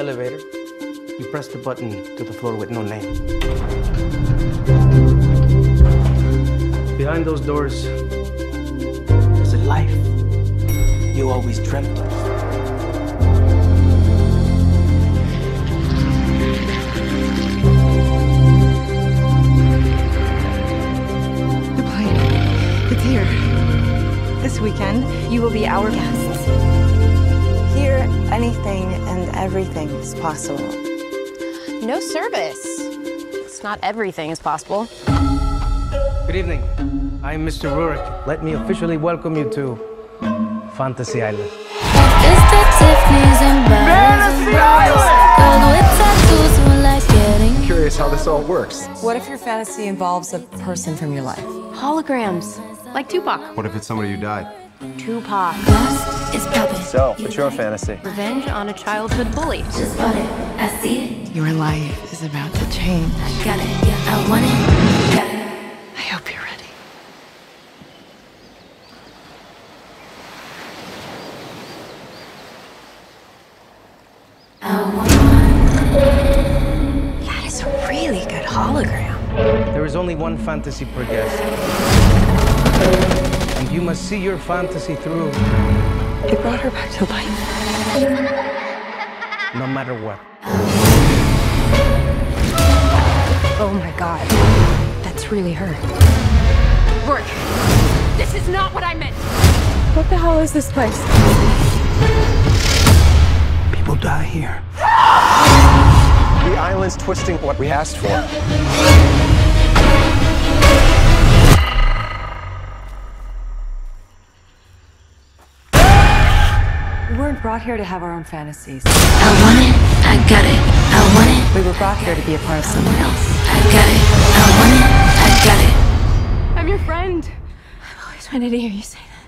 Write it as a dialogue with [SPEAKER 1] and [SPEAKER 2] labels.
[SPEAKER 1] elevator, you press the button to the floor with no name. Behind those doors, there's a life you always dreamt of.
[SPEAKER 2] The plane. It's here. This weekend, you will be our guests.
[SPEAKER 3] Here, anything and everything is possible.
[SPEAKER 4] No service. It's not everything is possible.
[SPEAKER 1] Good evening. I'm Mr. Roarke. Let me officially welcome you to Fantasy Island.
[SPEAKER 5] It's the Tiffany's and Fantasy Girls with tattoos like getting
[SPEAKER 6] Curious how this all works.
[SPEAKER 3] What if your fantasy involves a person from your life?
[SPEAKER 4] Holograms, like Tupac.
[SPEAKER 6] What if it's somebody who died?
[SPEAKER 4] Tupac.
[SPEAKER 5] lost. It's popping.
[SPEAKER 6] So, what's your fantasy?
[SPEAKER 4] Revenge on a childhood bully.
[SPEAKER 5] Just bought it. I see it.
[SPEAKER 2] Your life is about to change.
[SPEAKER 5] I got it. Yeah, I want it. Got it.
[SPEAKER 2] I hope you're ready.
[SPEAKER 5] I want
[SPEAKER 3] That is a really good hologram.
[SPEAKER 1] There is only one fantasy per guest. And you must see your fantasy through
[SPEAKER 3] It brought her back to life.
[SPEAKER 1] no matter what.
[SPEAKER 3] Oh my god. That's really her.
[SPEAKER 4] Roarke, this is not what I meant.
[SPEAKER 3] What the hell is this place?
[SPEAKER 1] People die here.
[SPEAKER 6] The island's twisting what we asked for.
[SPEAKER 3] Weren't brought here to have our own fantasies.
[SPEAKER 5] I want it. I got it. I want it.
[SPEAKER 3] We were brought here to be a part of someone else.
[SPEAKER 5] I got it. I want it. I got it.
[SPEAKER 4] I'm your friend.
[SPEAKER 5] I've always wanted to hear you say that.